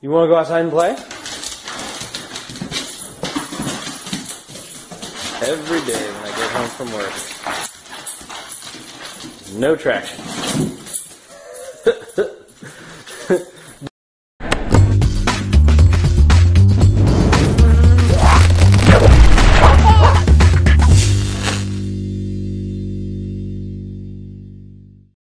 You want to go outside and play? Every day when I get home from work. No traction.